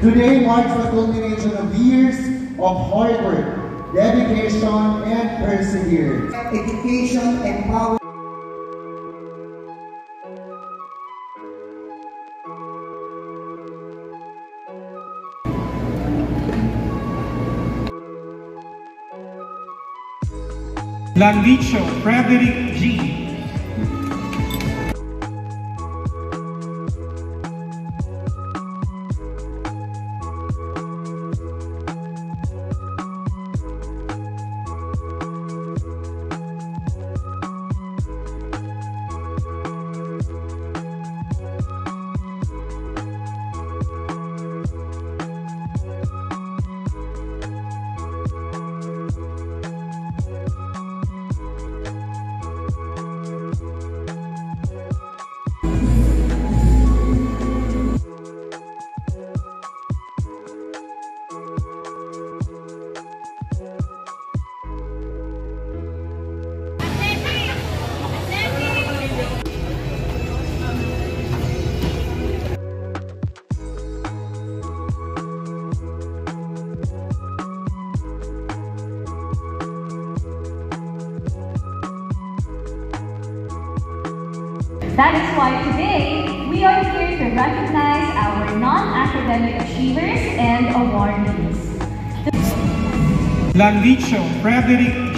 Today marks the culmination of years of hard work, dedication, and perseverance. education, and power. Frederic G. That is why today we are here to recognize our non-academic achievers and awardees. Landicho Frederic